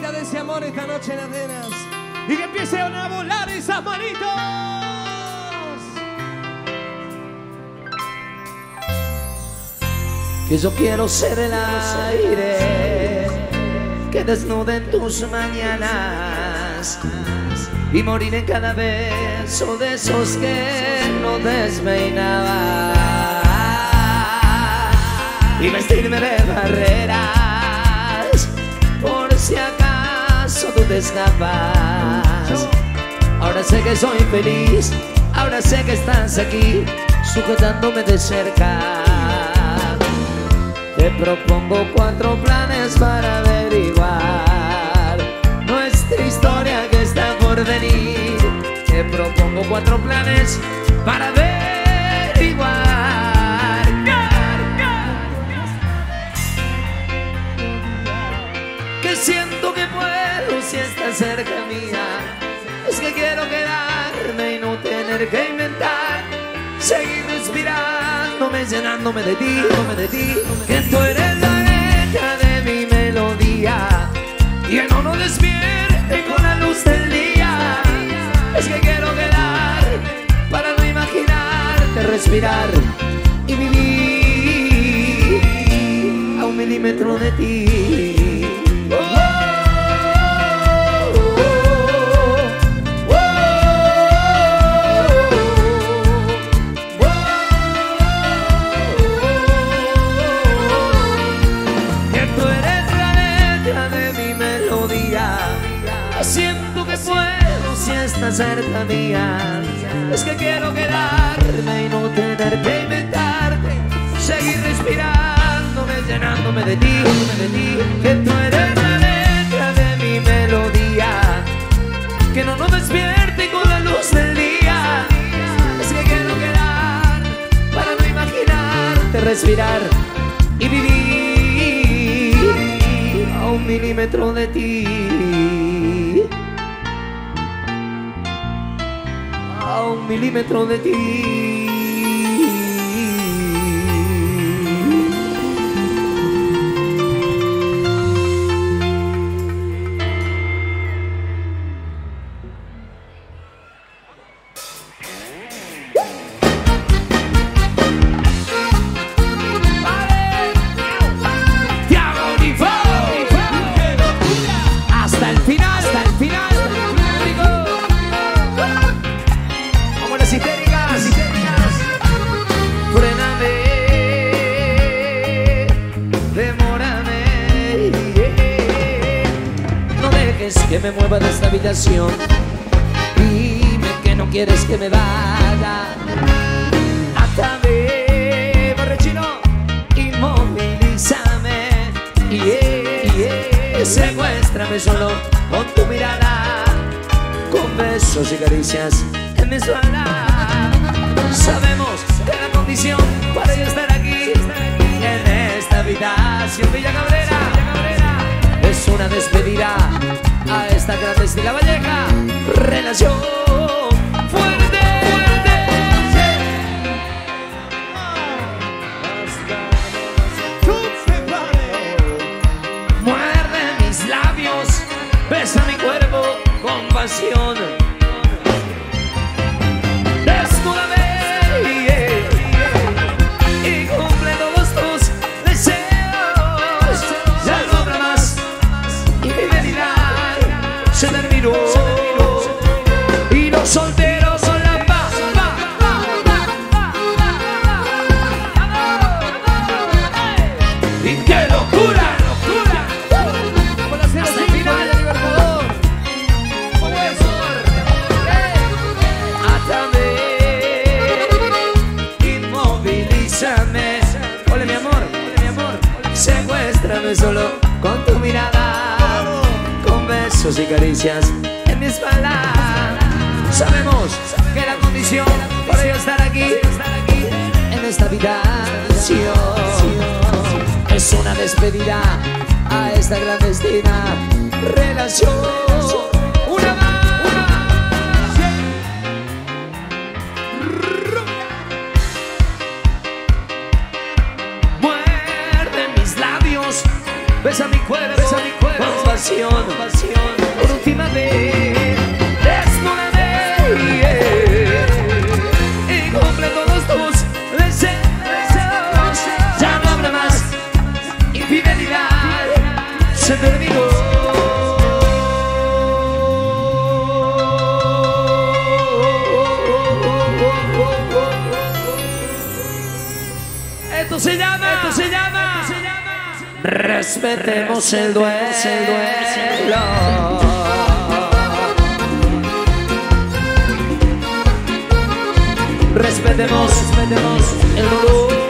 de ese amor esta noche en Atenas. Y que empiecen a volar esas manitos. Que yo quiero ser el aire que desnuden tus mañanas y morir en cada beso de esos que no desmeinaba y vestirme de barreras te escapas. Ahora sé que soy feliz, ahora sé que estás aquí sujetándome de cerca. Te propongo cuatro planes para averiguar nuestra historia que está por venir. Te propongo cuatro planes para averiguar. Siento que si estás cerca mía. Es que quiero quedarme y no tener que inventar. Seguir respirándome, llenándome de ti, de ti. Que tú eres la letra de mi melodía. Y no nos despierte con la luz del día. Es que quiero quedar para no imaginarte respirar y vivir a un milímetro de ti. Cerca mía. Es que quiero quedarme y no tener que inventarte. Seguir respirándome, llenándome de ti, de ti. Que tú eres la letra de mi melodía. Que no nos despierte con la luz del día. Es que quiero quedar para no imaginarte respirar y vivir a un milímetro de ti. A un milímetro de ti. Que me mueva de esta habitación. Dime que no quieres que me vaya. Atame, borrachino, inmovilízame. Yeah, yeah. Secuéstrame solo con tu mirada, con besos y caricias en mi espalda. A esta clandestina valleja relación fuerte. Muerde mis labios, besa mi cuerpo con pasión. Solo con tu mirada, con besos y caricias en mi espalda. Sabemos que la condición para yo estar aquí en esta habitación es una despedida a esta clandestina relación. Besa mi cuerpo, besa mi cuerpo con pasión, pasión, por última vez, desnúdame yeah. y cumple todos tus deseos. Ya no habrá más infidelidad, se terminó. Esto se llama, esto se llama, esto se llama. Respetemos el duelo, el duelo. Respetemos, respetemos el dolor.